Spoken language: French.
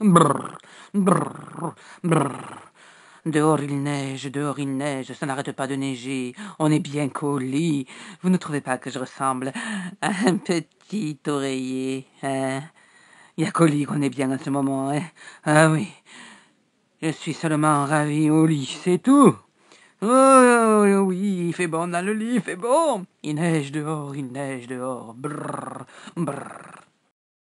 Brrr, brrr, brrr. Dehors il neige, dehors il neige, ça n'arrête pas de neiger. On est bien qu'au. Vous ne trouvez pas que je ressemble à un petit oreiller, hein? Il y a qu'au lit qu'on est bien en ce moment, hein? Ah oui. Je suis seulement ravi au lit, c'est tout. Oh, oh, oh oui, il fait bon dans le lit, il fait bon. Il neige dehors, il neige dehors. Brrr, brrr.